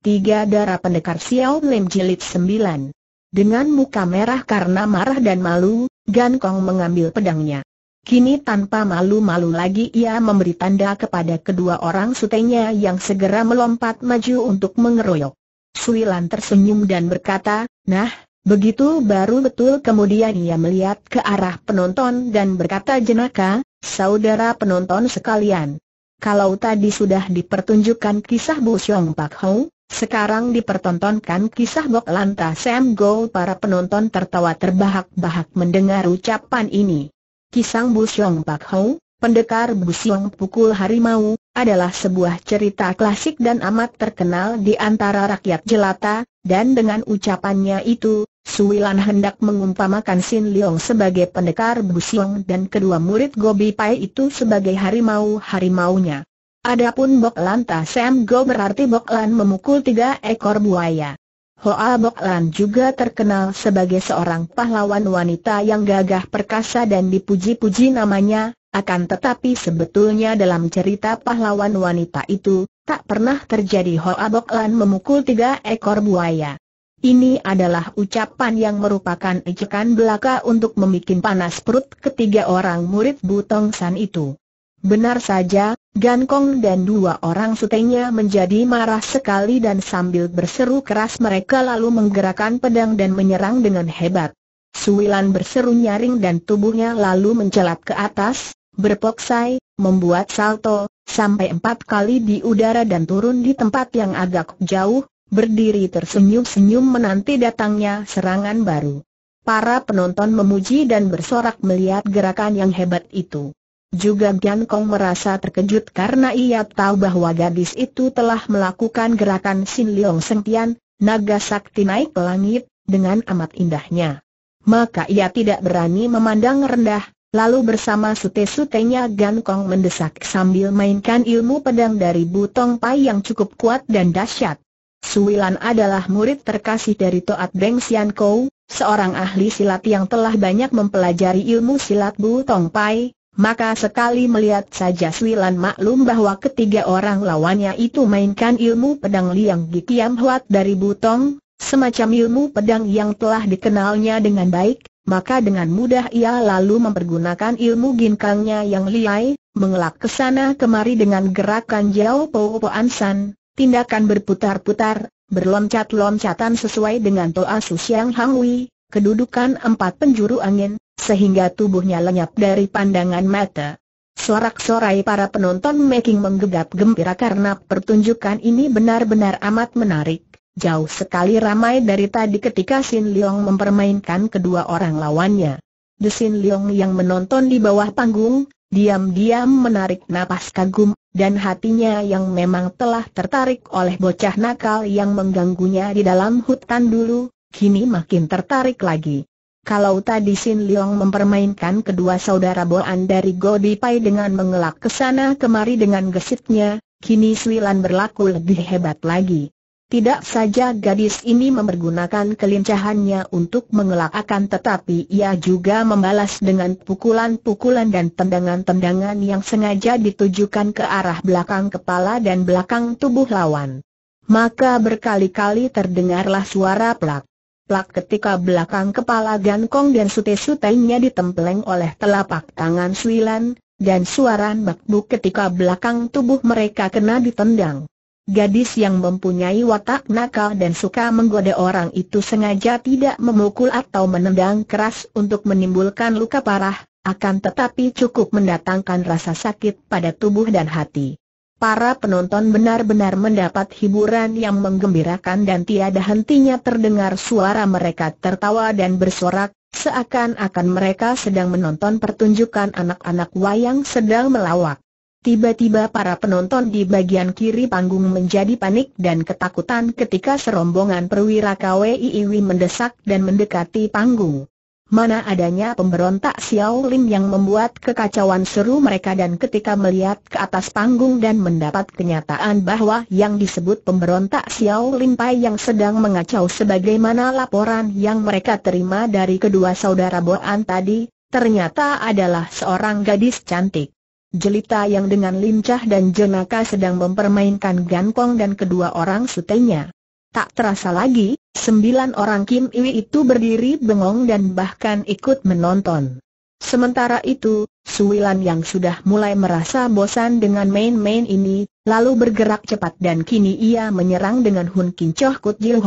Tiga Darah Pendekar Xiao Lim Jilid 9 Dengan muka merah karena marah dan malu, Gan Kong mengambil pedangnya. Kini tanpa malu-malu lagi ia memberi tanda kepada kedua orang sutenya yang segera melompat maju untuk mengeroyok. Suilan tersenyum dan berkata, Nah, begitu baru betul kemudian ia melihat ke arah penonton dan berkata jenaka, Saudara penonton sekalian. Kalau tadi sudah dipertunjukkan kisah Bu Xiong Pak Hou, sekarang dipertontonkan kisah Bok Lanta Sam Go para penonton tertawa terbahak-bahak mendengar ucapan ini. Kisah Bu Xiong Pak Ho, pendekar Bu Xiong pukul harimau, adalah sebuah cerita klasik dan amat terkenal di antara rakyat jelata, dan dengan ucapannya itu, Suilan hendak mengumpamakan Sin Leong sebagai pendekar Bu Xiong dan kedua murid Gobi Pai itu sebagai harimau-harimaunya. Adapun Bok Lan Ta Sam Go berarti Bok Lan memukul tiga ekor buaya. Hoa Bok Lan juga terkenal sebagai seorang pahlawan wanita yang gagah perkasa dan dipuji-puji namanya, akan tetapi sebetulnya dalam cerita pahlawan wanita itu, tak pernah terjadi Hoa Bok Lan memukul tiga ekor buaya. Ini adalah ucapan yang merupakan ejekan belaka untuk membuat panas perut ketiga orang murid Butong San itu. Benar saja, Gan Kong dan dua orang sutenya menjadi marah sekali dan sambil berseru keras mereka lalu menggerakkan pedang dan menyerang dengan hebat. Suilan berseru nyaring dan tubuhnya lalu mencelat ke atas, berpoksai, membuat salto, sampai empat kali di udara dan turun di tempat yang agak jauh, berdiri tersenyum-senyum menanti datangnya serangan baru. Para penonton memuji dan bersorak melihat gerakan yang hebat itu. Juga Gian Kong merasa terkejut karena ia tahu bahwa gadis itu telah melakukan gerakan Sin Leong Sengtian, naga sakti naik ke langit, dengan amat indahnya. Maka ia tidak berani memandang rendah, lalu bersama sute-sutenya Gan Kong mendesak sambil mainkan ilmu pedang dari Butong Pai yang cukup kuat dan dahsyat. Suilan adalah murid terkasih dari Toat Beng Sian Kou, seorang ahli silat yang telah banyak mempelajari ilmu silat Butong Pai, maka sekali melihat saja Swilan maklum bahwa ketiga orang lawannya itu mainkan ilmu pedang Liang Gikiam Huat dari Butong, semacam ilmu pedang yang telah dikenalnya dengan baik, maka dengan mudah ia lalu mempergunakan ilmu ginkangnya yang liai, mengelak ke sana kemari dengan gerakan Jiao Po Ansan, tindakan berputar-putar, berloncat-loncatan sesuai dengan Toa Susiang Hangwi, kedudukan empat penjuru angin, sehingga tubuhnya lenyap dari pandangan mata. Sorak-sorai para penonton making menggegap gembira karena pertunjukan ini benar-benar amat menarik. Jauh sekali ramai dari tadi ketika Sin Leong mempermainkan kedua orang lawannya. The Sin Leong yang menonton di bawah panggung, diam-diam menarik napas kagum, dan hatinya yang memang telah tertarik oleh bocah nakal yang mengganggunya di dalam hutan dulu, kini makin tertarik lagi. Kalau tadi Sin Leong mempermainkan kedua saudara Boan dari Godi Pai dengan mengelak ke sana kemari dengan gesitnya, kini Swilan berlaku lebih hebat lagi. Tidak saja gadis ini mempergunakan kelincahannya untuk mengelak akan tetapi ia juga membalas dengan pukulan-pukulan dan tendangan-tendangan yang sengaja ditujukan ke arah belakang kepala dan belakang tubuh lawan. Maka berkali-kali terdengarlah suara plak plak ketika belakang kepala Gankong dan sute-sutainya ditempeleng oleh telapak tangan Suilan, dan suaran bakbuk ketika belakang tubuh mereka kena ditendang. Gadis yang mempunyai watak nakal dan suka menggoda orang itu sengaja tidak memukul atau menendang keras untuk menimbulkan luka parah, akan tetapi cukup mendatangkan rasa sakit pada tubuh dan hati. Para penonton benar-benar mendapat hiburan yang menggembirakan dan tiada hentinya terdengar suara mereka tertawa dan bersorak, seakan-akan mereka sedang menonton pertunjukan anak-anak wayang sedang melawak. Tiba-tiba para penonton di bagian kiri panggung menjadi panik dan ketakutan ketika serombongan perwira KWI mendesak dan mendekati panggung mana adanya pemberontak Xiao Lim yang membuat kekacauan seru mereka dan ketika melihat ke atas panggung dan mendapat kenyataan bahwa yang disebut pemberontak Xiao Lim Pai yang sedang mengacau sebagaimana laporan yang mereka terima dari kedua saudara Boan tadi, ternyata adalah seorang gadis cantik. jelita yang dengan lincah dan jenaka sedang mempermainkan Gankong dan kedua orang sutenya. Tak terasa lagi, sembilan orang Kim Iwi itu berdiri bengong dan bahkan ikut menonton. Sementara itu, Suwilan yang sudah mulai merasa bosan dengan main-main ini, lalu bergerak cepat dan kini ia menyerang dengan Hun Kincoh Kut Jil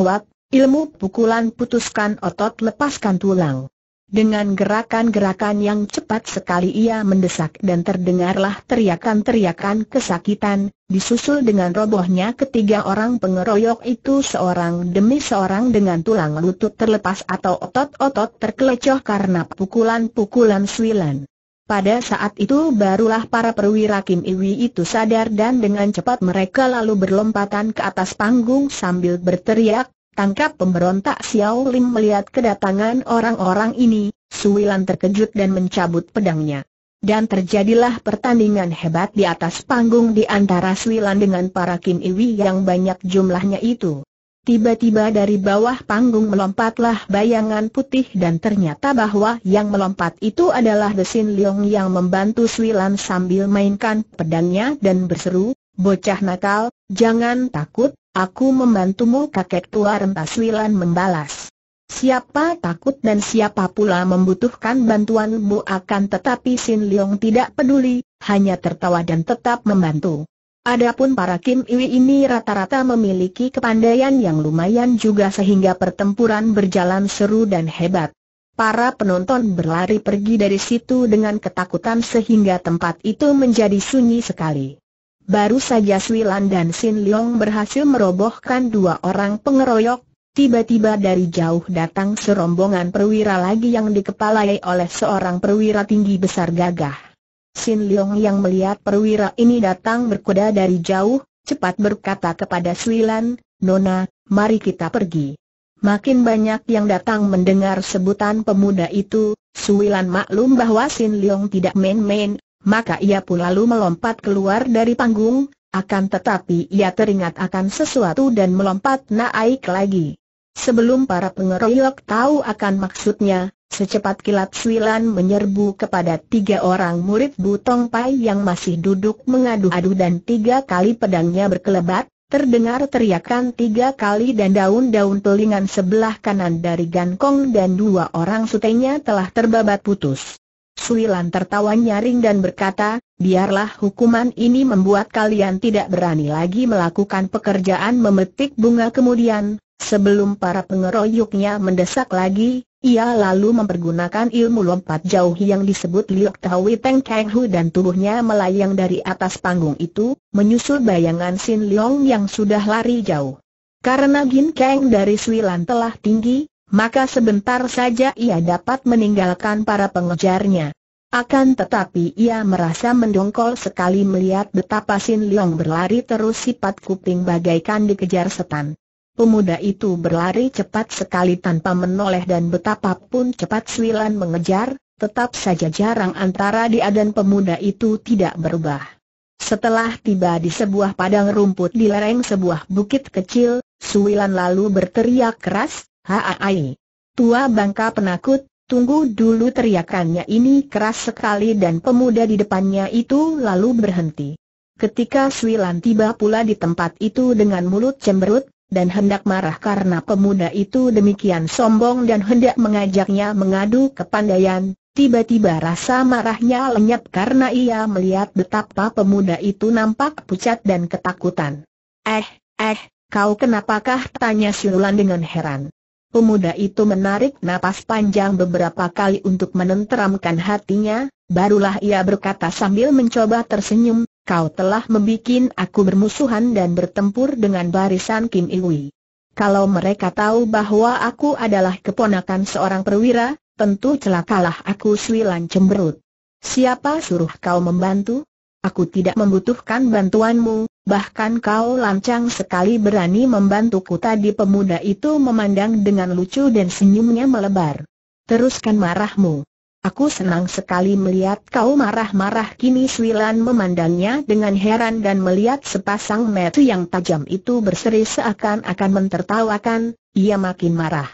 ilmu pukulan putuskan otot lepaskan tulang. Dengan gerakan-gerakan yang cepat sekali ia mendesak dan terdengarlah teriakan-teriakan kesakitan, disusul dengan robohnya ketiga orang pengeroyok itu seorang demi seorang dengan tulang lutut terlepas atau otot-otot terkelecoh karena pukulan-pukulan Swilan. Pada saat itu barulah para perwira Kim Iwi itu sadar dan dengan cepat mereka lalu berlompatan ke atas panggung sambil berteriak, Tangkap pemberontak Xiao Lim melihat kedatangan orang-orang ini, Suwilan terkejut dan mencabut pedangnya. Dan terjadilah pertandingan hebat di atas panggung di antara Suwilan dengan para Kim Iwi yang banyak jumlahnya itu. Tiba-tiba dari bawah panggung melompatlah bayangan putih dan ternyata bahwa yang melompat itu adalah Desin Leong yang membantu Suwilan sambil mainkan pedangnya dan berseru, Bocah nakal, jangan takut, Aku membantumu kakek tua rentas Wilan membalas. Siapa takut dan siapa pula membutuhkan bantuanmu akan tetapi Sin Leong tidak peduli, hanya tertawa dan tetap membantu. Adapun para Kim Iwi ini rata-rata memiliki kepandaian yang lumayan juga sehingga pertempuran berjalan seru dan hebat. Para penonton berlari pergi dari situ dengan ketakutan sehingga tempat itu menjadi sunyi sekali. Baru saja Swilan dan Sin Leong berhasil merobohkan dua orang pengeroyok, tiba-tiba dari jauh datang serombongan perwira lagi yang dikepalai oleh seorang perwira tinggi besar gagah. Sin Leong yang melihat perwira ini datang berkuda dari jauh, cepat berkata kepada Swilan, Nona, mari kita pergi. Makin banyak yang datang mendengar sebutan pemuda itu, Suwilan maklum bahwa Sin Leong tidak main-main, maka ia pun lalu melompat keluar dari panggung, akan tetapi ia teringat akan sesuatu dan melompat naik lagi. Sebelum para pengeroyok tahu akan maksudnya, secepat kilat Swilan menyerbu kepada tiga orang murid Butong Pai yang masih duduk mengadu-adu dan tiga kali pedangnya berkelebat, terdengar teriakan tiga kali dan daun-daun telingan sebelah kanan dari Gankong dan dua orang sutenya telah terbabat putus. Suilan tertawa nyaring dan berkata, biarlah hukuman ini membuat kalian tidak berani lagi melakukan pekerjaan memetik bunga kemudian, sebelum para pengeroyoknya mendesak lagi, ia lalu mempergunakan ilmu lompat jauh yang disebut Liok Tawi Teng Kang Hu dan tubuhnya melayang dari atas panggung itu, menyusul bayangan Sin Leong yang sudah lari jauh. Karena Gin Kang dari Suilan telah tinggi, maka sebentar saja ia dapat meninggalkan para pengejarnya. Akan tetapi ia merasa mendongkol sekali melihat betapa Sin Leong berlari terus sifat kuping bagaikan dikejar setan. Pemuda itu berlari cepat sekali tanpa menoleh dan betapapun cepat Swilan mengejar, tetap saja jarang antara dia dan pemuda itu tidak berubah. Setelah tiba di sebuah padang rumput di lereng sebuah bukit kecil, Suwilan lalu berteriak keras, Haai. Tua bangka penakut, tunggu dulu teriakannya ini keras sekali dan pemuda di depannya itu lalu berhenti. Ketika Swilan tiba pula di tempat itu dengan mulut cemberut, dan hendak marah karena pemuda itu demikian sombong dan hendak mengajaknya mengadu kepandaian, tiba-tiba rasa marahnya lenyap karena ia melihat betapa pemuda itu nampak pucat dan ketakutan. Eh, eh, kau kenapakah? tanya Swilan dengan heran. Pemuda itu menarik napas panjang beberapa kali untuk menenteramkan hatinya, barulah ia berkata sambil mencoba tersenyum, kau telah membuat aku bermusuhan dan bertempur dengan barisan Kim Iwi. Kalau mereka tahu bahwa aku adalah keponakan seorang perwira, tentu celakalah aku Swilan cemberut. Siapa suruh kau membantu? Aku tidak membutuhkan bantuanmu, bahkan kau lancang sekali berani membantuku tadi pemuda itu memandang dengan lucu dan senyumnya melebar. Teruskan marahmu. Aku senang sekali melihat kau marah-marah kini Swilan memandangnya dengan heran dan melihat sepasang mata yang tajam itu berseri seakan-akan mentertawakan, ia makin marah.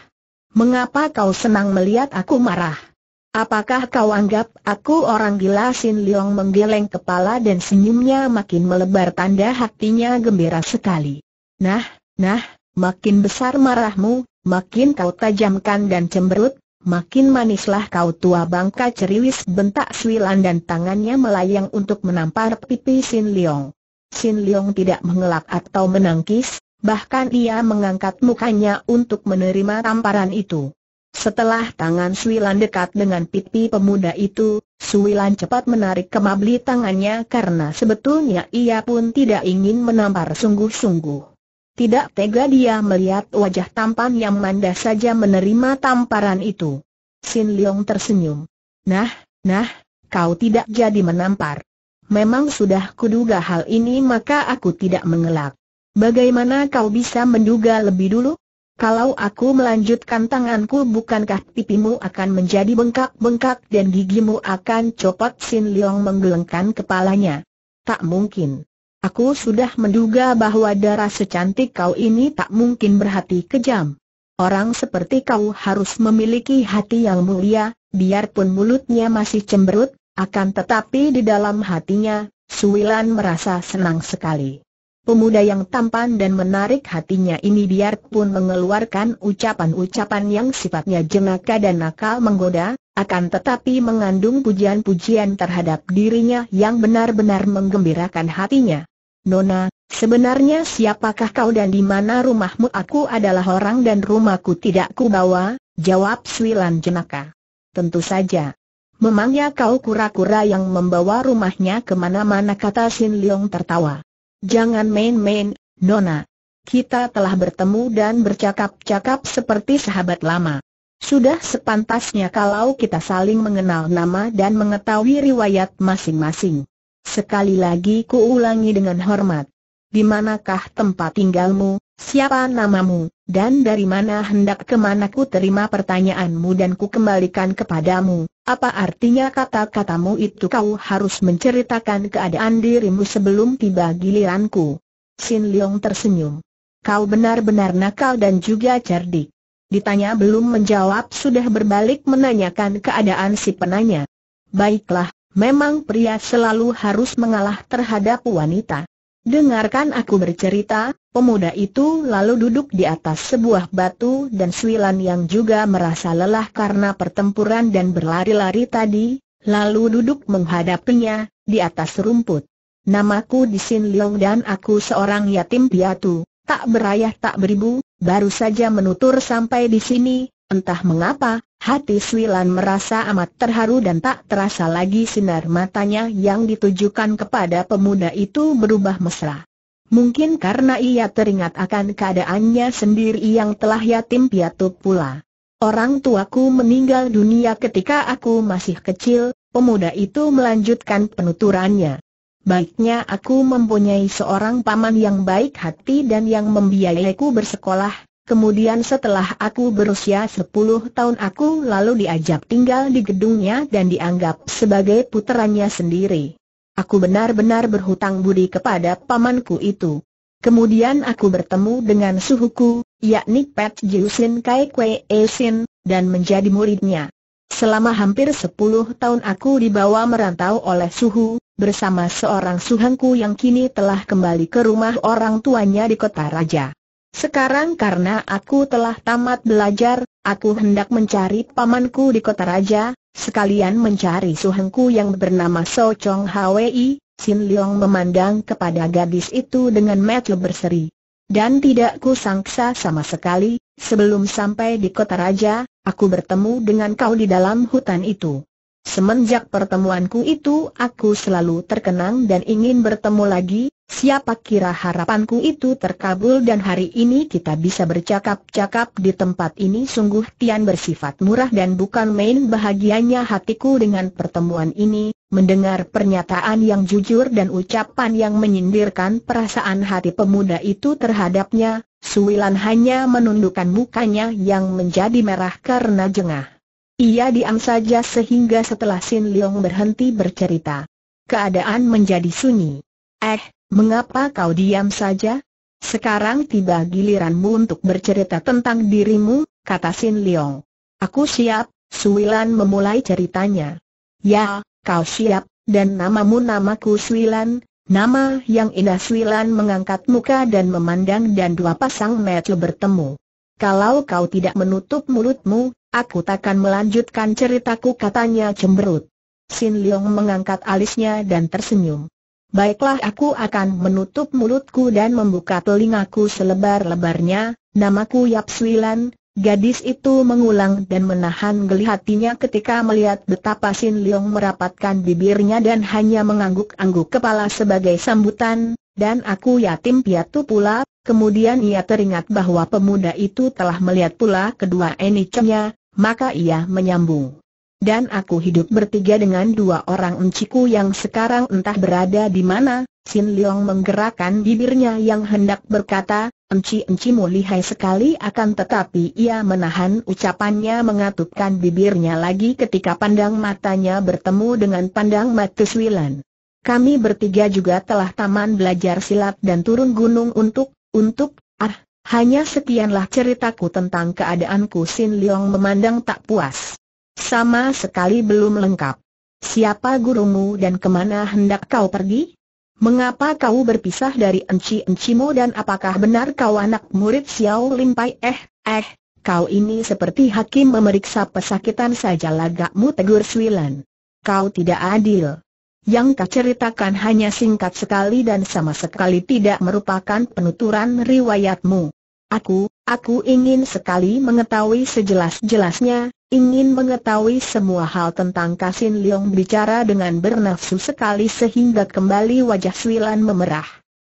Mengapa kau senang melihat aku marah? Apakah kau anggap aku orang gila Sin Leong menggeleng kepala dan senyumnya makin melebar tanda hatinya gembira sekali. Nah, nah, makin besar marahmu, makin kau tajamkan dan cemberut, makin manislah kau tua bangka ceriwis bentak Swilan dan tangannya melayang untuk menampar pipi Sin Leong. Sin Leong tidak mengelak atau menangkis, bahkan ia mengangkat mukanya untuk menerima tamparan itu. Setelah tangan Suilan dekat dengan pipi pemuda itu, Suilan cepat menarik kemabli tangannya karena sebetulnya ia pun tidak ingin menampar sungguh-sungguh. Tidak tega dia melihat wajah tampan yang manda saja menerima tamparan itu. Sin Leong tersenyum. Nah, nah, kau tidak jadi menampar. Memang sudah kuduga hal ini maka aku tidak mengelak. Bagaimana kau bisa menduga lebih dulu? Kalau aku melanjutkan tanganku bukankah pipimu akan menjadi bengkak-bengkak dan gigimu akan copot Sin Leong menggelengkan kepalanya. Tak mungkin. Aku sudah menduga bahwa darah secantik kau ini tak mungkin berhati kejam. Orang seperti kau harus memiliki hati yang mulia, biarpun mulutnya masih cemberut, akan tetapi di dalam hatinya, Suwilan merasa senang sekali. Pemuda yang tampan dan menarik hatinya ini biarpun mengeluarkan ucapan-ucapan yang sifatnya jenaka dan nakal menggoda, akan tetapi mengandung pujian-pujian terhadap dirinya yang benar-benar menggembirakan hatinya. Nona, sebenarnya siapakah kau dan di mana rumahmu? Aku adalah orang dan rumahku tidak kubawa, jawab Swilan jenaka. Tentu saja. Memangnya kau kura-kura yang membawa rumahnya ke mana-mana kata Sin Leong tertawa. Jangan main-main, Nona. Kita telah bertemu dan bercakap-cakap seperti sahabat lama. Sudah sepantasnya kalau kita saling mengenal nama dan mengetahui riwayat masing-masing. Sekali lagi ku ulangi dengan hormat. Di manakah tempat tinggalmu, siapa namamu, dan dari mana hendak ke mana ku terima pertanyaanmu dan ku kembalikan kepadamu, apa artinya kata-katamu itu kau harus menceritakan keadaan dirimu sebelum tiba giliranku? Sin Leong tersenyum. Kau benar-benar nakal dan juga cerdik. Ditanya belum menjawab sudah berbalik menanyakan keadaan si penanya. Baiklah, memang pria selalu harus mengalah terhadap wanita. Dengarkan aku bercerita, pemuda itu lalu duduk di atas sebuah batu dan Swilan yang juga merasa lelah karena pertempuran dan berlari-lari tadi, lalu duduk menghadapinya, di atas rumput. Namaku di Sin Leong dan aku seorang yatim piatu, tak berayah tak beribu, baru saja menutur sampai di sini, entah mengapa, Hati Swilan merasa amat terharu dan tak terasa lagi sinar matanya yang ditujukan kepada pemuda itu berubah mesra. Mungkin karena ia teringat akan keadaannya sendiri yang telah yatim piatu pula. Orang tuaku meninggal dunia ketika aku masih kecil, pemuda itu melanjutkan penuturannya. Baiknya aku mempunyai seorang paman yang baik hati dan yang membiayaiku bersekolah, Kemudian setelah aku berusia 10 tahun aku lalu diajak tinggal di gedungnya dan dianggap sebagai puterannya sendiri. Aku benar-benar berhutang budi kepada pamanku itu. Kemudian aku bertemu dengan suhuku, yakni Pet Jiusin Kai Kwe Esin, dan menjadi muridnya. Selama hampir 10 tahun aku dibawa merantau oleh suhu, bersama seorang suhengku yang kini telah kembali ke rumah orang tuanya di kota Raja. Sekarang karena aku telah tamat belajar, aku hendak mencari pamanku di kota raja, sekalian mencari suhengku yang bernama So Chong Hwi, Sin Leong memandang kepada gadis itu dengan mata berseri. Dan tidak kusangsa sama sekali, sebelum sampai di kota raja, aku bertemu dengan kau di dalam hutan itu. Semenjak pertemuanku itu aku selalu terkenang dan ingin bertemu lagi, Siapa kira harapanku itu terkabul dan hari ini kita bisa bercakap-cakap di tempat ini sungguh tian bersifat murah dan bukan main bahagianya hatiku dengan pertemuan ini, mendengar pernyataan yang jujur dan ucapan yang menyindirkan perasaan hati pemuda itu terhadapnya, Suwilan hanya menundukkan mukanya yang menjadi merah karena jengah. Ia diam saja sehingga setelah Sin Leong berhenti bercerita. Keadaan menjadi sunyi. Eh, Mengapa kau diam saja? Sekarang tiba giliranmu untuk bercerita tentang dirimu, kata Sin Leong. Aku siap, Suilan memulai ceritanya. Ya, kau siap, dan namamu namaku Suilan, nama yang indah Suilan mengangkat muka dan memandang dan dua pasang mata bertemu. Kalau kau tidak menutup mulutmu, aku takkan melanjutkan ceritaku katanya cemberut. Sin Leong mengangkat alisnya dan tersenyum. Baiklah aku akan menutup mulutku dan membuka telingaku selebar-lebarnya, namaku Yap Suilan, Gadis itu mengulang dan menahan geli hatinya ketika melihat betapa Sin Leong merapatkan bibirnya dan hanya mengangguk-angguk kepala sebagai sambutan, dan aku yatim piatu pula, kemudian ia teringat bahwa pemuda itu telah melihat pula kedua enicenya, maka ia menyambung. Dan aku hidup bertiga dengan dua orang enciku yang sekarang entah berada di mana, Sin Leong menggerakkan bibirnya yang hendak berkata, Enci-encimu lihai sekali akan tetapi ia menahan ucapannya mengatupkan bibirnya lagi ketika pandang matanya bertemu dengan pandang mata Swilan. Kami bertiga juga telah taman belajar silat dan turun gunung untuk, untuk, ah, hanya sekianlah ceritaku tentang keadaanku Sin Leong memandang tak puas. Sama sekali belum lengkap. Siapa gurumu dan ke mana hendak kau pergi? Mengapa kau berpisah dari enci-encimu dan apakah benar kau anak murid Xiao Lim Pai? Eh, eh, kau ini seperti hakim memeriksa pesakitan saja lagakmu tegur Swilan. Kau tidak adil. Yang kau ceritakan hanya singkat sekali dan sama sekali tidak merupakan penuturan riwayatmu. Aku, aku ingin sekali mengetahui sejelas-jelasnya, ingin mengetahui semua hal tentang Kasin Leong bicara dengan bernafsu sekali sehingga kembali wajah Swilan memerah.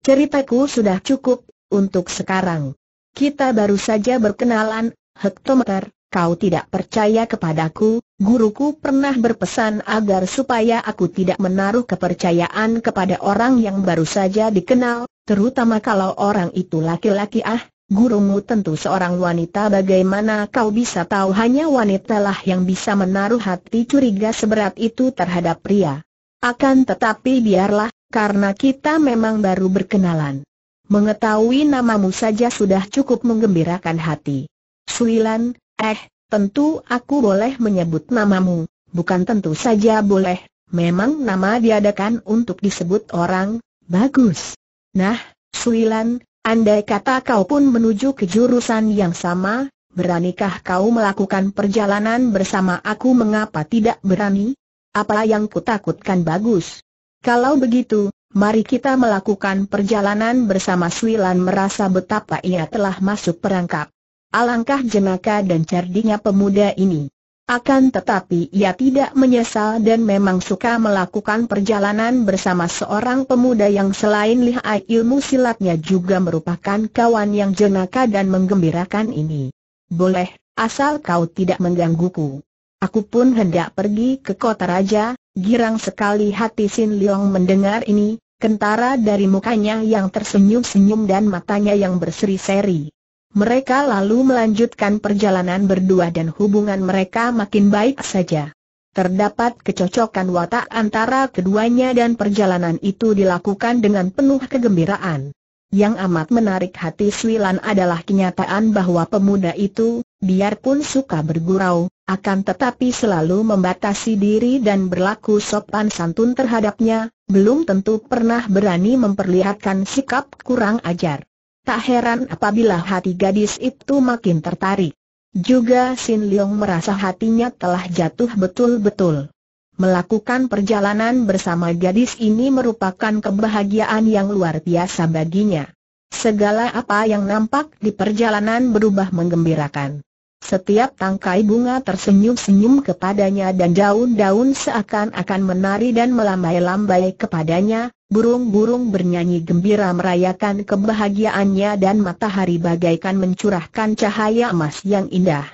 Ceritaku sudah cukup, untuk sekarang. Kita baru saja berkenalan, hektometer, kau tidak percaya kepadaku, guruku pernah berpesan agar supaya aku tidak menaruh kepercayaan kepada orang yang baru saja dikenal, terutama kalau orang itu laki-laki ah, Gurumu tentu seorang wanita bagaimana kau bisa tahu hanya wanitalah yang bisa menaruh hati curiga seberat itu terhadap pria. Akan tetapi biarlah, karena kita memang baru berkenalan. Mengetahui namamu saja sudah cukup menggembirakan hati. Suilan, eh, tentu aku boleh menyebut namamu, bukan tentu saja boleh, memang nama diadakan untuk disebut orang, bagus. Nah, Suilan, Andai kata kau pun menuju ke jurusan yang sama, beranikah kau melakukan perjalanan bersama aku mengapa tidak berani? Apa yang kutakutkan bagus. Kalau begitu, mari kita melakukan perjalanan bersama Swilan merasa betapa ia telah masuk perangkap. Alangkah jenaka dan cerdinya pemuda ini. Akan tetapi ia tidak menyesal dan memang suka melakukan perjalanan bersama seorang pemuda yang selain lihai ilmu silatnya juga merupakan kawan yang jenaka dan menggembirakan ini. Boleh, asal kau tidak menggangguku. Aku pun hendak pergi ke kota raja, girang sekali hati Sin Leong mendengar ini, kentara dari mukanya yang tersenyum-senyum dan matanya yang berseri-seri. Mereka lalu melanjutkan perjalanan berdua dan hubungan mereka makin baik saja. Terdapat kecocokan watak antara keduanya dan perjalanan itu dilakukan dengan penuh kegembiraan. Yang amat menarik hati Swilan adalah kenyataan bahwa pemuda itu, biarpun suka bergurau, akan tetapi selalu membatasi diri dan berlaku sopan santun terhadapnya, belum tentu pernah berani memperlihatkan sikap kurang ajar. Tak heran apabila hati gadis itu makin tertarik. Juga Sin Leong merasa hatinya telah jatuh betul-betul. Melakukan perjalanan bersama gadis ini merupakan kebahagiaan yang luar biasa baginya. Segala apa yang nampak di perjalanan berubah menggembirakan. Setiap tangkai bunga tersenyum-senyum kepadanya dan daun-daun seakan-akan menari dan melambai-lambai kepadanya, burung-burung bernyanyi gembira merayakan kebahagiaannya dan matahari bagaikan mencurahkan cahaya emas yang indah.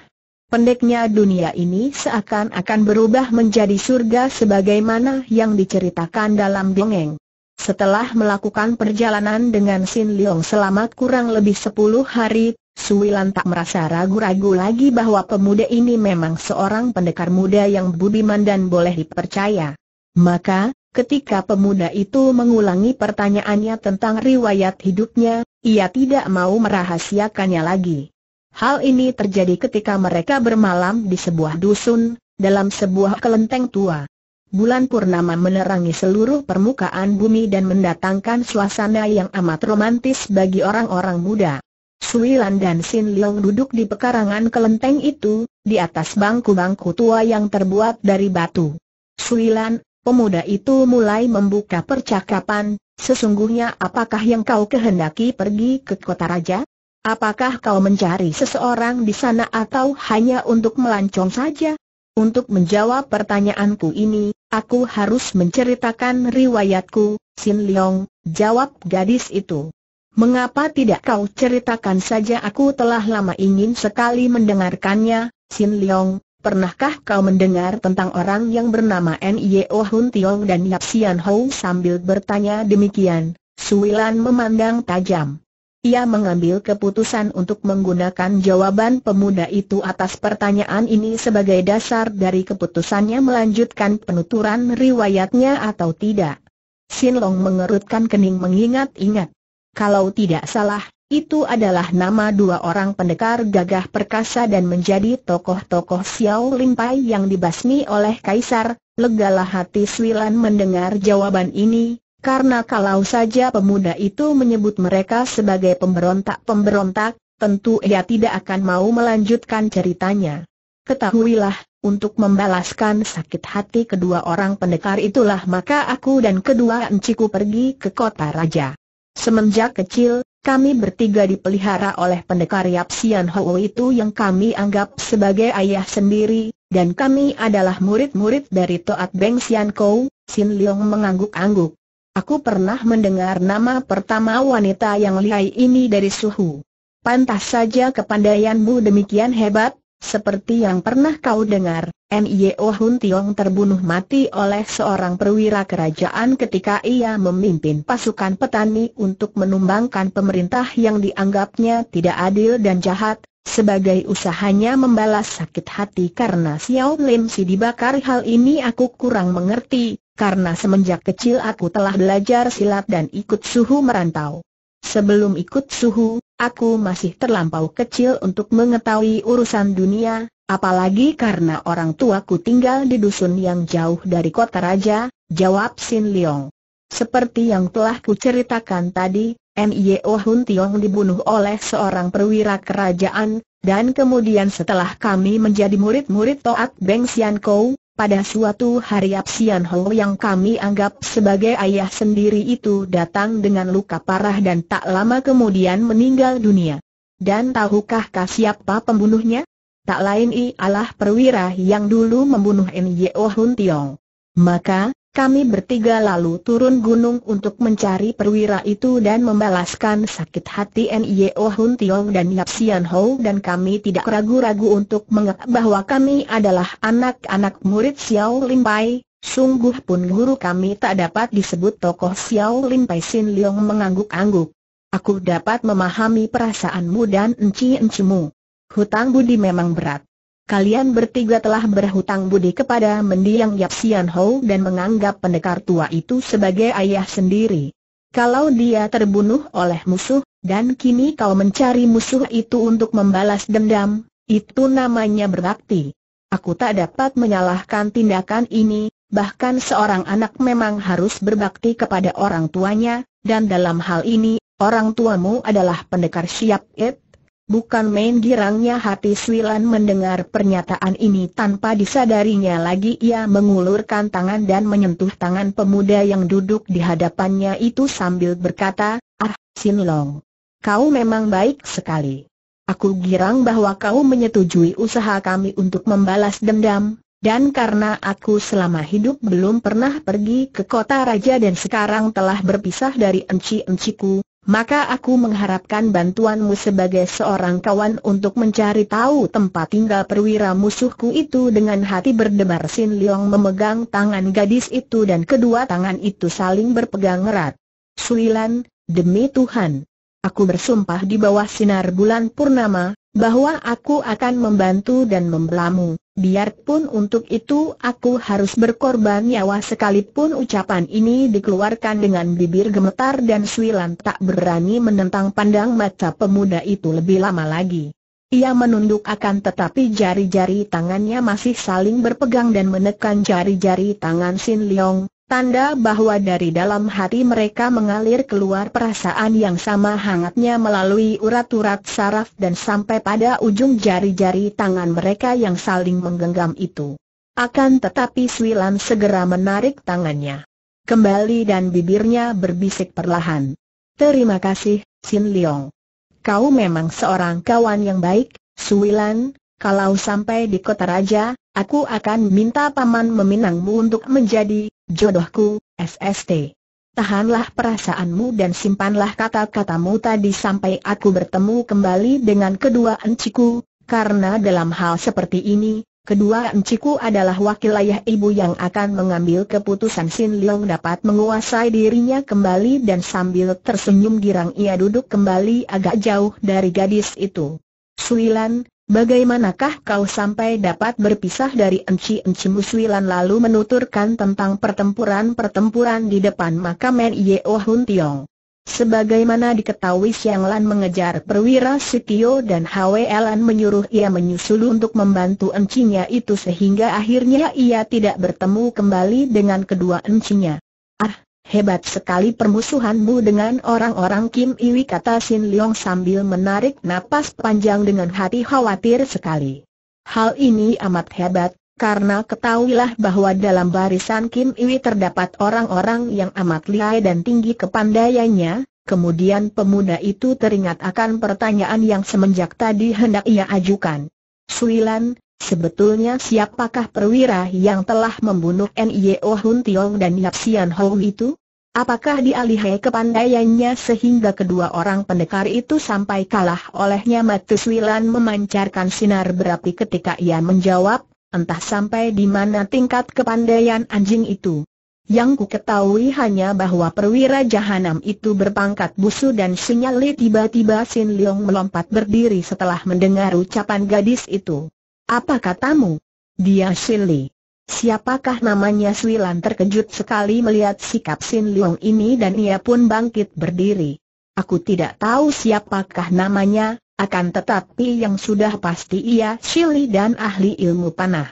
Pendeknya dunia ini seakan-akan berubah menjadi surga sebagaimana yang diceritakan dalam dongeng. Setelah melakukan perjalanan dengan Sin Leong selama kurang lebih sepuluh hari, Suwilan tak merasa ragu-ragu lagi bahwa pemuda ini memang seorang pendekar muda yang budiman dan boleh dipercaya. Maka, ketika pemuda itu mengulangi pertanyaannya tentang riwayat hidupnya, ia tidak mau merahasiakannya lagi. Hal ini terjadi ketika mereka bermalam di sebuah dusun, dalam sebuah kelenteng tua. Bulan purnama menerangi seluruh permukaan bumi dan mendatangkan suasana yang amat romantis bagi orang-orang muda. Suilan dan Sin Leong duduk di pekarangan kelenteng itu, di atas bangku-bangku tua yang terbuat dari batu. Suilan, pemuda itu mulai membuka percakapan, sesungguhnya apakah yang kau kehendaki pergi ke kota raja? Apakah kau mencari seseorang di sana atau hanya untuk melancong saja? Untuk menjawab pertanyaanku ini, aku harus menceritakan riwayatku, Sin Leong, jawab gadis itu. Mengapa tidak kau ceritakan saja aku telah lama ingin sekali mendengarkannya, Sin Leong, pernahkah kau mendengar tentang orang yang bernama N.I.O. Hun Tiong dan Yap Sian Ho sambil bertanya demikian, Suilan memandang tajam. Ia mengambil keputusan untuk menggunakan jawaban pemuda itu atas pertanyaan ini sebagai dasar dari keputusannya melanjutkan penuturan riwayatnya atau tidak. Sin Long mengerutkan kening mengingat-ingat. Kalau tidak salah, itu adalah nama dua orang pendekar gagah perkasa dan menjadi tokoh-tokoh Xiao Limpai yang dibasmi oleh Kaisar. Legalah hati Swilan mendengar jawaban ini, karena kalau saja pemuda itu menyebut mereka sebagai pemberontak-pemberontak, tentu ia tidak akan mau melanjutkan ceritanya. Ketahuilah, untuk membalaskan sakit hati kedua orang pendekar itulah maka aku dan kedua enciku pergi ke kota raja. Semenjak kecil, kami bertiga dipelihara oleh pendekar Yap Sian Ho itu yang kami anggap sebagai ayah sendiri, dan kami adalah murid-murid dari Toat Beng Sian Kou, Sin Leong mengangguk-angguk. Aku pernah mendengar nama pertama wanita yang lihai ini dari suhu. Pantas saja kepandaianmu demikian hebat, seperti yang pernah kau dengar, N.I.O. Hun Tiong terbunuh mati oleh seorang perwira kerajaan ketika ia memimpin pasukan petani untuk menumbangkan pemerintah yang dianggapnya tidak adil dan jahat, sebagai usahanya membalas sakit hati karena Xiao Lim si dibakar hal ini aku kurang mengerti, karena semenjak kecil aku telah belajar silat dan ikut suhu merantau. Sebelum ikut suhu, aku masih terlampau kecil untuk mengetahui urusan dunia, apalagi karena orang tuaku tinggal di dusun yang jauh dari kota raja, jawab Sin Leong. Seperti yang telah kuceritakan tadi, N.I.O. Hun Tiong dibunuh oleh seorang perwira kerajaan, dan kemudian setelah kami menjadi murid-murid Toat Beng Sian Kou, pada suatu hari Apsian Ho yang kami anggap sebagai ayah sendiri itu datang dengan luka parah dan tak lama kemudian meninggal dunia. Dan tahukah kah siapa pembunuhnya? Tak lain ialah perwira yang dulu membunuh N.Y.O. Hun Tiong. Maka, kami bertiga lalu turun gunung untuk mencari perwira itu dan membalaskan sakit hati N.I.O. Hun Tiong dan Yap Sian Ho dan kami tidak ragu-ragu untuk mengatakan bahwa kami adalah anak-anak murid Xiao Lim Pai. Sungguh pun guru kami tak dapat disebut tokoh Xiao Lim Pai Sin Leong mengangguk-angguk. Aku dapat memahami perasaanmu dan enci-encimu. Hutang budi memang berat. Kalian bertiga telah berhutang budi kepada mendiang Yap Sian Ho dan menganggap pendekar tua itu sebagai ayah sendiri. Kalau dia terbunuh oleh musuh, dan kini kau mencari musuh itu untuk membalas dendam, itu namanya berbakti. Aku tak dapat menyalahkan tindakan ini, bahkan seorang anak memang harus berbakti kepada orang tuanya, dan dalam hal ini, orang tuamu adalah pendekar Siap It, Bukan main girangnya hati Swilan mendengar pernyataan ini tanpa disadarinya lagi ia mengulurkan tangan dan menyentuh tangan pemuda yang duduk di hadapannya itu sambil berkata, Ah, Sin Long. Kau memang baik sekali. Aku girang bahwa kau menyetujui usaha kami untuk membalas dendam, dan karena aku selama hidup belum pernah pergi ke kota raja dan sekarang telah berpisah dari enci-enciku, maka aku mengharapkan bantuanmu sebagai seorang kawan untuk mencari tahu tempat tinggal perwira musuhku itu dengan hati berdebar Sin Leong memegang tangan gadis itu dan kedua tangan itu saling berpegang erat. Suilan, demi Tuhan. Aku bersumpah di bawah sinar bulan purnama, bahwa aku akan membantu dan membelamu, biarpun untuk itu aku harus berkorban nyawa sekalipun ucapan ini dikeluarkan dengan bibir gemetar dan Swilan tak berani menentang pandang mata pemuda itu lebih lama lagi. Ia menunduk akan tetapi jari-jari tangannya masih saling berpegang dan menekan jari-jari tangan Sin Leong, tanda bahwa dari dalam hati mereka mengalir keluar perasaan yang sama hangatnya melalui urat-urat saraf dan sampai pada ujung jari-jari tangan mereka yang saling menggenggam itu. Akan tetapi Swilan segera menarik tangannya kembali dan bibirnya berbisik perlahan. Terima kasih, Sin Leong. Kau memang seorang kawan yang baik, Suwilan, kalau sampai di kota raja, aku akan minta paman meminangmu untuk menjadi jodohku, SST. Tahanlah perasaanmu dan simpanlah kata-katamu tadi sampai aku bertemu kembali dengan kedua enciku, karena dalam hal seperti ini, kedua enciku adalah wakil ayah ibu yang akan mengambil keputusan Sin Leong dapat menguasai dirinya kembali dan sambil tersenyum girang ia duduk kembali agak jauh dari gadis itu. Suilan, bagaimanakah kau sampai dapat berpisah dari enci-encimu Suilan lalu menuturkan tentang pertempuran-pertempuran di depan makam Yeo Hun Tiong. Sebagaimana diketahui Siang Lan mengejar perwira Sitio dan Hwe Lan menyuruh ia menyusul untuk membantu encinya itu sehingga akhirnya ia tidak bertemu kembali dengan kedua encinya. Ah, hebat sekali permusuhanmu dengan orang-orang Kim Iwi kata Sin Leong sambil menarik napas panjang dengan hati khawatir sekali. Hal ini amat hebat, karena ketahuilah bahwa dalam barisan Kim Iwi terdapat orang-orang yang amat lihai dan tinggi kepandaiannya, kemudian pemuda itu teringat akan pertanyaan yang semenjak tadi hendak ia ajukan. Suilan, sebetulnya siapakah perwira yang telah membunuh N.I.O. Hun Tiong dan Yap Sian Hou itu? Apakah dialihai kepandaiannya sehingga kedua orang pendekar itu sampai kalah olehnya mata Suilan memancarkan sinar berapi ketika ia menjawab, entah sampai di mana tingkat kepandaian anjing itu. Yang ku ketahui hanya bahwa perwira jahanam itu berpangkat busu dan sinyali tiba-tiba Sin Leong melompat berdiri setelah mendengar ucapan gadis itu. Apa katamu? Dia Shili. Siapakah namanya Swilan terkejut sekali melihat sikap Sin Leong ini dan ia pun bangkit berdiri. Aku tidak tahu siapakah namanya, akan tetapi yang sudah pasti ia Shili dan ahli ilmu panah.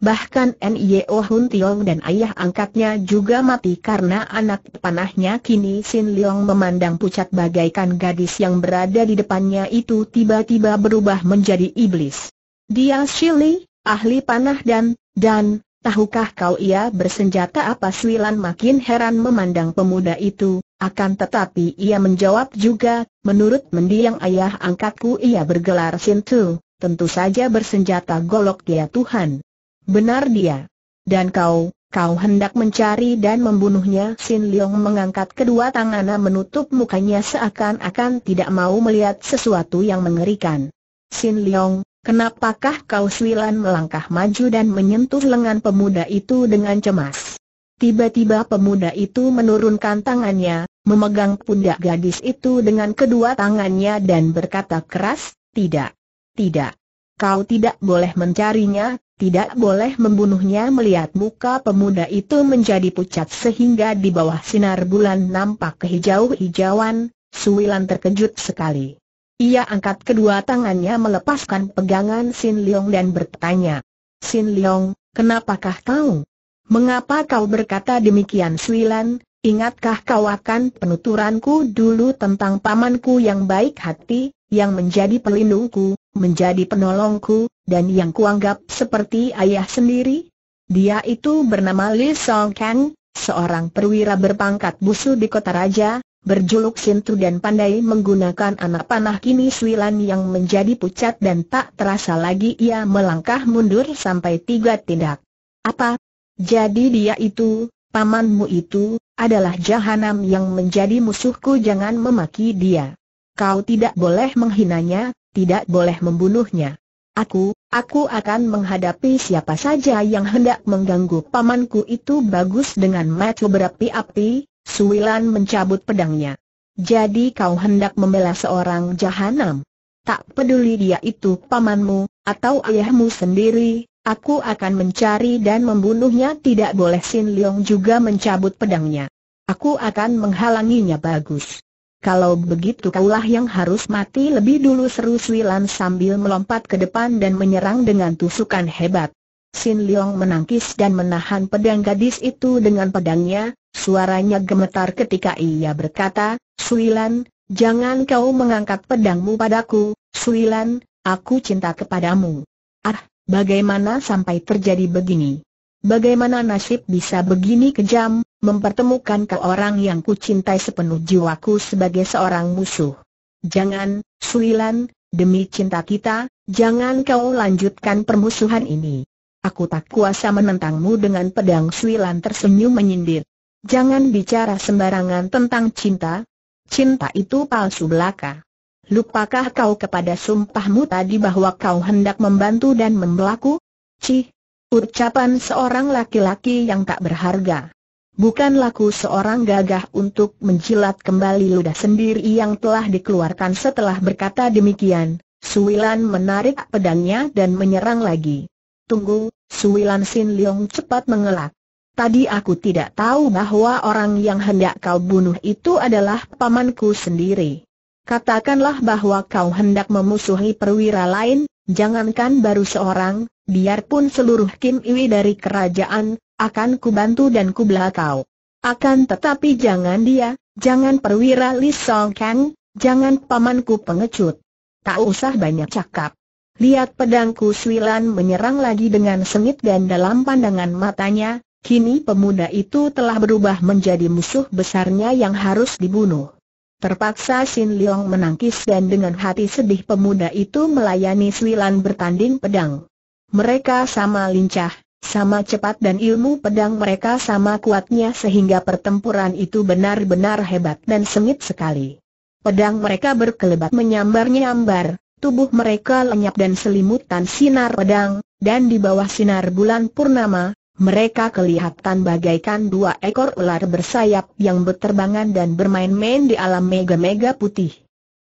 Bahkan N.I.O. Hun Tiong dan ayah angkatnya juga mati karena anak panahnya kini Sin Leong memandang pucat bagaikan gadis yang berada di depannya itu tiba-tiba berubah menjadi iblis. Dia Shili, ahli panah dan, dan, tahukah kau ia bersenjata apa Swilan makin heran memandang pemuda itu, akan tetapi ia menjawab juga, menurut mendiang ayah angkatku ia bergelar Sintu, tentu saja bersenjata golok dia Tuhan. Benar dia. Dan kau, kau hendak mencari dan membunuhnya Sin Leong mengangkat kedua tangannya menutup mukanya seakan-akan tidak mau melihat sesuatu yang mengerikan. Sin Leong, kenapakah kau Swilan melangkah maju dan menyentuh lengan pemuda itu dengan cemas? Tiba-tiba pemuda itu menurunkan tangannya, memegang pundak gadis itu dengan kedua tangannya dan berkata keras, tidak, tidak. Kau tidak boleh mencarinya, tidak boleh membunuhnya melihat muka pemuda itu menjadi pucat sehingga di bawah sinar bulan nampak kehijau-hijauan, Suwilan terkejut sekali. Ia angkat kedua tangannya melepaskan pegangan Sin Leong dan bertanya, Sin Leong, kenapakah kau? Mengapa kau berkata demikian Suilan? Ingatkah kau akan penuturanku dulu tentang pamanku yang baik hati, yang menjadi pelindungku, menjadi penolongku, dan yang kuanggap seperti ayah sendiri? Dia itu bernama Li Song Kang, seorang perwira berpangkat busu di kota raja, berjuluk Sintu dan pandai menggunakan anak panah kini Suilan yang menjadi pucat dan tak terasa lagi ia melangkah mundur sampai tiga tindak. Apa, jadi dia itu, pamanmu itu, adalah jahanam yang menjadi musuhku jangan memaki dia. Kau tidak boleh menghinanya, tidak boleh membunuhnya. Aku, aku akan menghadapi siapa saja yang hendak mengganggu pamanku itu bagus dengan mata berapi-api, Suwilan mencabut pedangnya. Jadi kau hendak membela seorang jahanam? Tak peduli dia itu pamanmu, atau ayahmu sendiri, Aku akan mencari dan membunuhnya tidak boleh Sin Leong juga mencabut pedangnya. Aku akan menghalanginya bagus. kalau begitu kaulah yang harus mati lebih dulu seru Swilan sambil melompat ke depan dan menyerang dengan tusukan hebat. Sin Leong menangkis dan menahan pedang gadis itu dengan pedangnya, suaranya gemetar ketika ia berkata, Swilan, jangan kau mengangkat pedangmu padaku, Swilan, aku cinta kepadamu. Ah, bagaimana sampai terjadi begini? Bagaimana nasib bisa begini kejam, mempertemukan ke orang yang ku cintai sepenuh jiwaku sebagai seorang musuh. Jangan, Suilan, demi cinta kita, jangan kau lanjutkan permusuhan ini. Aku tak kuasa menentangmu dengan pedang Suilan tersenyum menyindir. Jangan bicara sembarangan tentang cinta. Cinta itu palsu belaka. Lupakah kau kepada sumpahmu tadi bahwa kau hendak membantu dan membelaku? Cih, Ucapan seorang laki-laki yang tak berharga. Bukan laku seorang gagah untuk menjilat kembali ludah sendiri yang telah dikeluarkan setelah berkata demikian. Suilan menarik pedangnya dan menyerang lagi. Tunggu, Suilan Sin Leong cepat mengelak. Tadi aku tidak tahu bahwa orang yang hendak kau bunuh itu adalah pamanku sendiri. Katakanlah bahwa kau hendak memusuhi perwira lain, jangankan baru seorang, biarpun seluruh Kim Iwi dari kerajaan, akan kubantu dan kubelah kau. Akan tetapi jangan dia, jangan perwira Li Song Kang, jangan pamanku pengecut. Tak usah banyak cakap. Lihat pedangku Swilan menyerang lagi dengan sengit dan dalam pandangan matanya, kini pemuda itu telah berubah menjadi musuh besarnya yang harus dibunuh. Terpaksa Sin Leong menangkis dan dengan hati sedih pemuda itu melayani Swilan bertanding pedang. Mereka sama lincah, sama cepat dan ilmu pedang mereka sama kuatnya sehingga pertempuran itu benar-benar hebat dan sengit sekali. Pedang mereka berkelebat menyambar-nyambar, tubuh mereka lenyap dan selimutan sinar pedang, dan di bawah sinar bulan purnama, mereka kelihatan bagaikan dua ekor ular bersayap yang berterbangan dan bermain-main di alam mega-mega putih.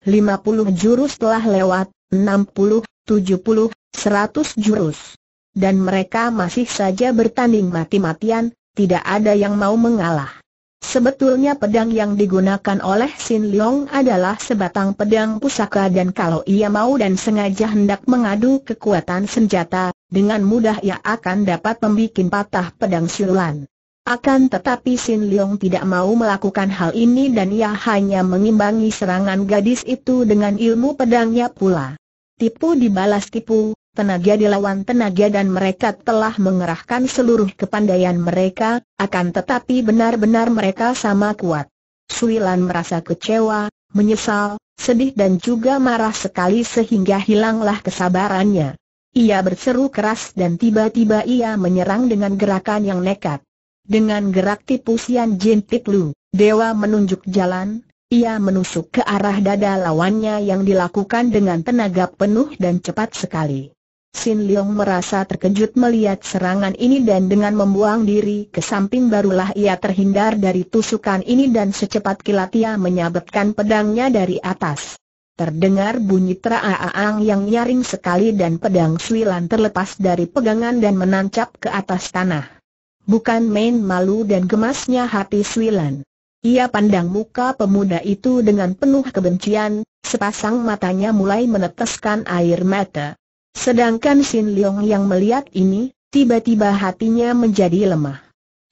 50 jurus telah lewat, 60, 70, seratus jurus. Dan mereka masih saja bertanding mati-matian, tidak ada yang mau mengalah. Sebetulnya pedang yang digunakan oleh Sin Leong adalah sebatang pedang pusaka dan kalau ia mau dan sengaja hendak mengadu kekuatan senjata, dengan mudah ia akan dapat membuat patah pedang siulan. Akan tetapi Sin Leong tidak mau melakukan hal ini dan ia hanya mengimbangi serangan gadis itu dengan ilmu pedangnya pula. Tipu dibalas tipu, tenaga dilawan tenaga dan mereka telah mengerahkan seluruh kepandaian mereka, akan tetapi benar-benar mereka sama kuat. Suilan merasa kecewa, menyesal, sedih dan juga marah sekali sehingga hilanglah kesabarannya. Ia berseru keras dan tiba-tiba ia menyerang dengan gerakan yang nekat. Dengan gerak tipu Sian Jin Lu, Dewa menunjuk jalan, ia menusuk ke arah dada lawannya yang dilakukan dengan tenaga penuh dan cepat sekali. Sin Leong merasa terkejut melihat serangan ini dan dengan membuang diri ke samping barulah ia terhindar dari tusukan ini dan secepat kilat ia menyabetkan pedangnya dari atas. Terdengar bunyi teraaang yang nyaring sekali dan pedang Suilan terlepas dari pegangan dan menancap ke atas tanah. Bukan main malu dan gemasnya hati Suilan. Ia pandang muka pemuda itu dengan penuh kebencian, sepasang matanya mulai meneteskan air mata. Sedangkan Sin Leong yang melihat ini, tiba-tiba hatinya menjadi lemah.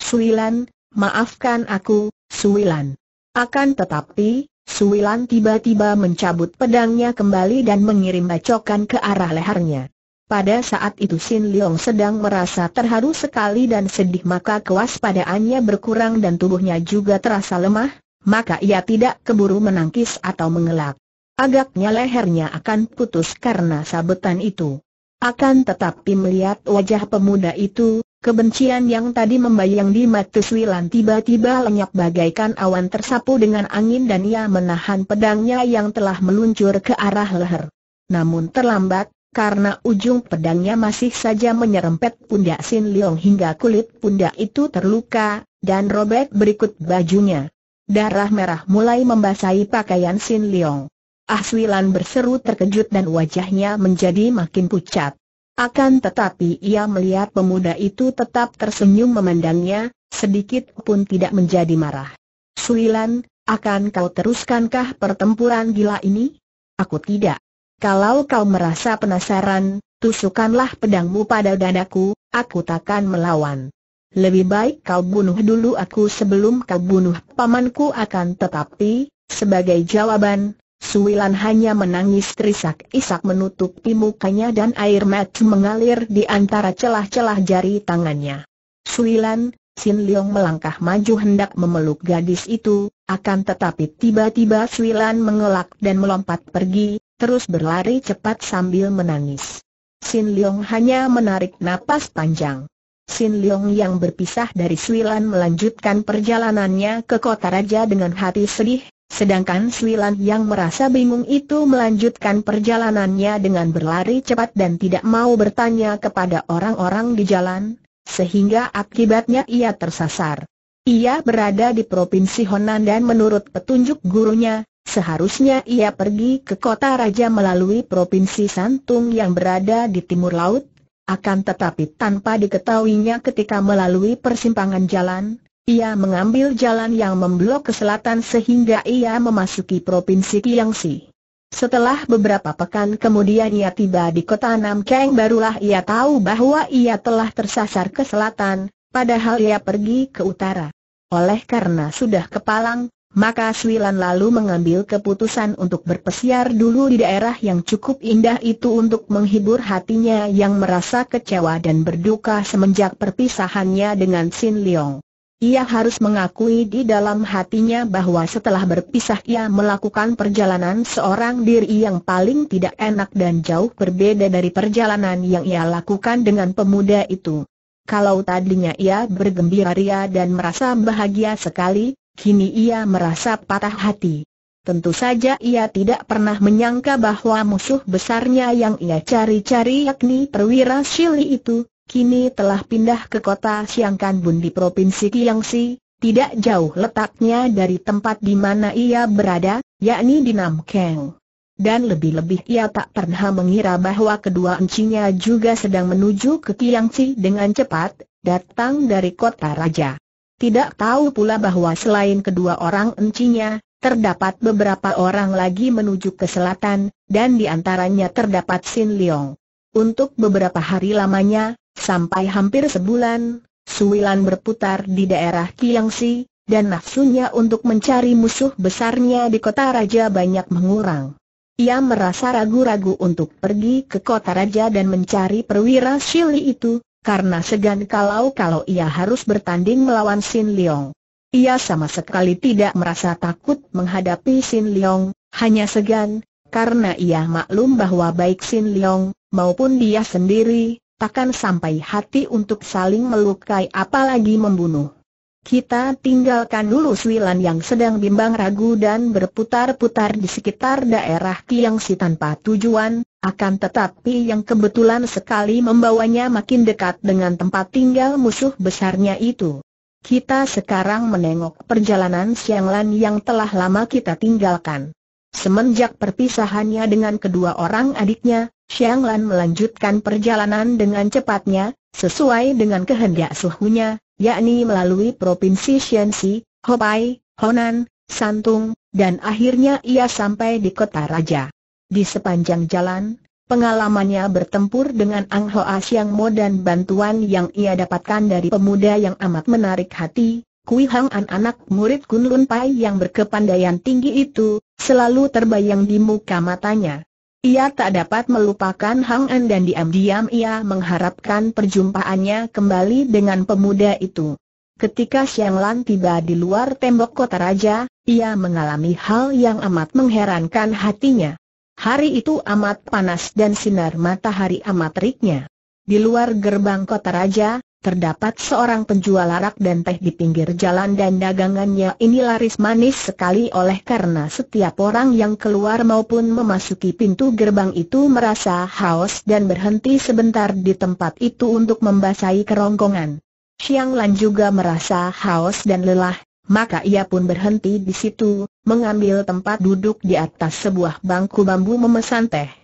Suilan, maafkan aku, Suilan. Akan tetapi, Suilan tiba-tiba mencabut pedangnya kembali dan mengirim bacokan ke arah lehernya. Pada saat itu Sin Leong sedang merasa terharu sekali dan sedih maka kewaspadaannya berkurang dan tubuhnya juga terasa lemah, maka ia tidak keburu menangkis atau mengelak. Agaknya lehernya akan putus karena sabetan itu. Akan tetapi melihat wajah pemuda itu, kebencian yang tadi membayang di mata Swilan tiba-tiba lenyap bagaikan awan tersapu dengan angin dan ia menahan pedangnya yang telah meluncur ke arah leher. Namun terlambat, karena ujung pedangnya masih saja menyerempet pundak Sin Leong hingga kulit pundak itu terluka, dan robek berikut bajunya. Darah merah mulai membasahi pakaian Sin Leong. Aswilan berseru terkejut dan wajahnya menjadi makin pucat. Akan tetapi ia melihat pemuda itu tetap tersenyum memandangnya, sedikit pun tidak menjadi marah. Suilan, Akan kau teruskankah pertempuran gila ini? Aku tidak. Kalau kau merasa penasaran, tusukkanlah pedangmu pada dadaku, aku takkan melawan. Lebih baik kau bunuh dulu aku sebelum kau bunuh pamanku akan tetapi, sebagai jawaban, Suwilan hanya menangis terisak-isak menutupi mukanya dan air mata mengalir di antara celah-celah jari tangannya. Suwilan, Sin Leong melangkah maju hendak memeluk gadis itu, akan tetapi tiba-tiba Suwilan mengelak dan melompat pergi, terus berlari cepat sambil menangis. Sin Leong hanya menarik napas panjang. Sin Leong yang berpisah dari Swilan melanjutkan perjalanannya ke kota raja dengan hati sedih, sedangkan Swilan yang merasa bingung itu melanjutkan perjalanannya dengan berlari cepat dan tidak mau bertanya kepada orang-orang di jalan, sehingga akibatnya ia tersasar. Ia berada di Provinsi Honan dan menurut petunjuk gurunya, Seharusnya ia pergi ke kota raja melalui provinsi Santung yang berada di timur laut, akan tetapi tanpa diketahuinya ketika melalui persimpangan jalan, ia mengambil jalan yang memblok ke selatan sehingga ia memasuki provinsi Kiangsi. Setelah beberapa pekan kemudian ia tiba di kota Namkang barulah ia tahu bahwa ia telah tersasar ke selatan, padahal ia pergi ke utara. Oleh karena sudah kepalang, maka Swilan lalu mengambil keputusan untuk berpesiar dulu di daerah yang cukup indah itu untuk menghibur hatinya yang merasa kecewa dan berduka semenjak perpisahannya dengan Sin Leong. Ia harus mengakui di dalam hatinya bahwa setelah berpisah ia melakukan perjalanan seorang diri yang paling tidak enak dan jauh berbeda dari perjalanan yang ia lakukan dengan pemuda itu. Kalau tadinya ia bergembira ria dan merasa bahagia sekali, Kini ia merasa patah hati. Tentu saja ia tidak pernah menyangka bahwa musuh besarnya yang ia cari-cari yakni perwira Shili itu, kini telah pindah ke kota Siangkan Bun di Provinsi Kiangsi, tidak jauh letaknya dari tempat di mana ia berada, yakni di Namkeng. Dan lebih-lebih ia tak pernah mengira bahwa kedua encinya juga sedang menuju ke Kiangsi dengan cepat, datang dari kota raja. Tidak tahu pula bahwa selain kedua orang encinya, terdapat beberapa orang lagi menuju ke selatan, dan di antaranya terdapat Sin Leong. Untuk beberapa hari lamanya, sampai hampir sebulan, Suwilan berputar di daerah Kiangsi, dan nafsunya untuk mencari musuh besarnya di kota raja banyak mengurang. Ia merasa ragu-ragu untuk pergi ke kota raja dan mencari perwira Shili itu, karena segan kalau-kalau ia harus bertanding melawan Sin Leong. Ia sama sekali tidak merasa takut menghadapi Sin Leong, hanya segan, karena ia maklum bahwa baik Sin Leong, maupun dia sendiri, takkan sampai hati untuk saling melukai apalagi membunuh. Kita tinggalkan dulu Swilan yang sedang bimbang ragu dan berputar-putar di sekitar daerah Kiangsi tanpa tujuan, akan tetapi yang kebetulan sekali membawanya makin dekat dengan tempat tinggal musuh besarnya itu. Kita sekarang menengok perjalanan Sianglan yang telah lama kita tinggalkan. Semenjak perpisahannya dengan kedua orang adiknya, Xianglan melanjutkan perjalanan dengan cepatnya, sesuai dengan kehendak suhunya, yakni melalui provinsi Shenxi, Hopai, Honan, Santung, dan akhirnya ia sampai di kota raja. Di sepanjang jalan, pengalamannya bertempur dengan Ang Hoa Siang Mo dan bantuan yang ia dapatkan dari pemuda yang amat menarik hati, Kui Hang An anak murid Kun Lun Pai yang berkepandaian tinggi itu, selalu terbayang di muka matanya. Ia tak dapat melupakan Hang An dan diam-diam ia mengharapkan perjumpaannya kembali dengan pemuda itu. Ketika Xiang Lan tiba di luar tembok kota raja, ia mengalami hal yang amat mengherankan hatinya. Hari itu amat panas dan sinar matahari amat teriknya. Di luar gerbang kota raja, terdapat seorang penjual arak dan teh di pinggir jalan dan dagangannya ini laris manis sekali oleh karena setiap orang yang keluar maupun memasuki pintu gerbang itu merasa haus dan berhenti sebentar di tempat itu untuk membasahi kerongkongan. Xiang Lan juga merasa haus dan lelah, maka ia pun berhenti di situ, mengambil tempat duduk di atas sebuah bangku bambu memesan teh.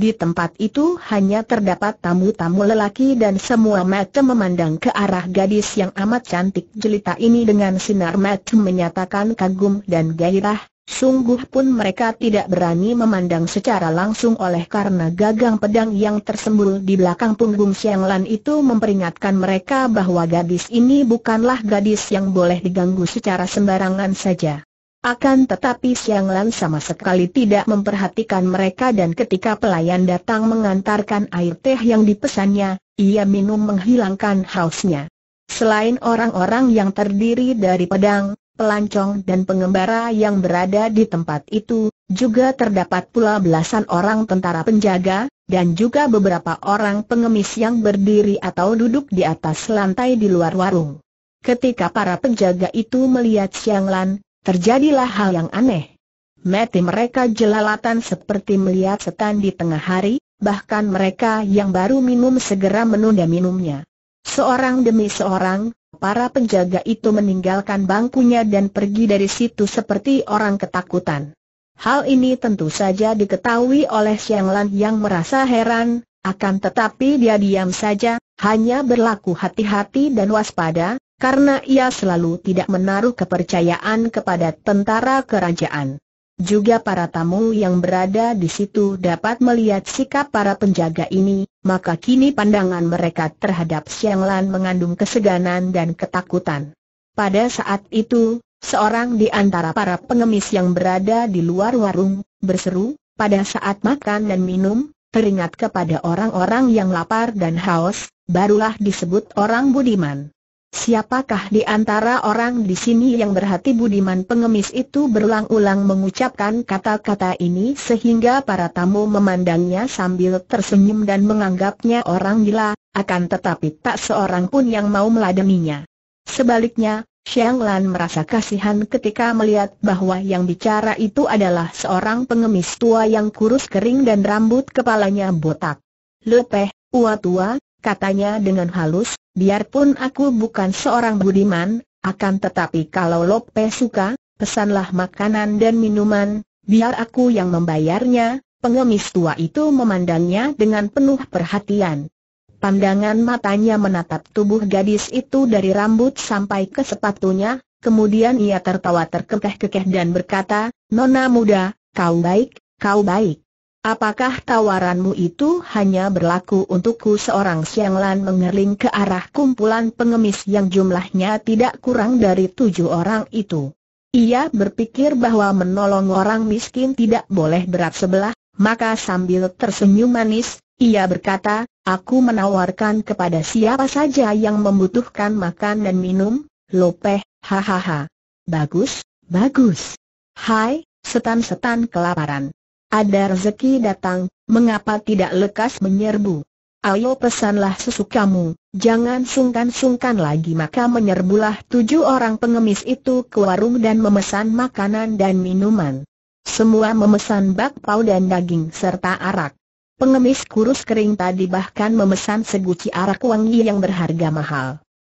Di tempat itu hanya terdapat tamu-tamu lelaki dan semua mata memandang ke arah gadis yang amat cantik jelita ini dengan sinar mata menyatakan kagum dan gairah. Sungguh pun mereka tidak berani memandang secara langsung oleh karena gagang pedang yang tersembul di belakang punggung Siang Lan itu memperingatkan mereka bahwa gadis ini bukanlah gadis yang boleh diganggu secara sembarangan saja. Akan tetapi Siang Lan sama sekali tidak memperhatikan mereka dan ketika pelayan datang mengantarkan air teh yang dipesannya, ia minum menghilangkan hausnya. Selain orang-orang yang terdiri dari pedang, pelancong dan pengembara yang berada di tempat itu, juga terdapat pula belasan orang tentara penjaga, dan juga beberapa orang pengemis yang berdiri atau duduk di atas lantai di luar warung. Ketika para penjaga itu melihat Siang Lan, Terjadilah hal yang aneh. Mati mereka jelalatan seperti melihat setan di tengah hari, bahkan mereka yang baru minum segera menunda minumnya. Seorang demi seorang, para penjaga itu meninggalkan bangkunya dan pergi dari situ seperti orang ketakutan. Hal ini tentu saja diketahui oleh Xiang Lan yang merasa heran, akan tetapi dia diam saja, hanya berlaku hati-hati dan waspada, karena ia selalu tidak menaruh kepercayaan kepada tentara kerajaan. Juga para tamu yang berada di situ dapat melihat sikap para penjaga ini, maka kini pandangan mereka terhadap Siang Lan mengandung keseganan dan ketakutan. Pada saat itu, seorang di antara para pengemis yang berada di luar warung, berseru, pada saat makan dan minum, teringat kepada orang-orang yang lapar dan haus, barulah disebut orang budiman. Siapakah di antara orang di sini yang berhati budiman pengemis itu berulang-ulang mengucapkan kata-kata ini sehingga para tamu memandangnya sambil tersenyum dan menganggapnya orang gila, akan tetapi tak seorang pun yang mau meladeninya. Sebaliknya, Xiang Lan merasa kasihan ketika melihat bahwa yang bicara itu adalah seorang pengemis tua yang kurus kering dan rambut kepalanya botak. Lepeh, tua-tua, katanya dengan halus, biarpun aku bukan seorang budiman, akan tetapi kalau Lope suka, pesanlah makanan dan minuman, biar aku yang membayarnya, pengemis tua itu memandangnya dengan penuh perhatian. Pandangan matanya menatap tubuh gadis itu dari rambut sampai ke sepatunya, kemudian ia tertawa terkekeh-kekeh dan berkata, Nona muda, kau baik, kau baik. Apakah tawaranmu itu hanya berlaku untukku seorang Siang Lan mengerling ke arah kumpulan pengemis yang jumlahnya tidak kurang dari tujuh orang itu. Ia berpikir bahwa menolong orang miskin tidak boleh berat sebelah, maka sambil tersenyum manis, ia berkata, aku menawarkan kepada siapa saja yang membutuhkan makan dan minum, lopeh, hahaha. Bagus, bagus. Hai, setan-setan kelaparan. Ada rezeki datang, mengapa tidak lekas menyerbu? Ayo pesanlah sesukamu, jangan sungkan-sungkan lagi maka menyerbulah tujuh orang pengemis itu ke warung dan memesan makanan dan minuman. Semua memesan bakpao dan daging serta arak. Pengemis kurus kering tadi bahkan memesan seguci arak wangi yang berharga mahal.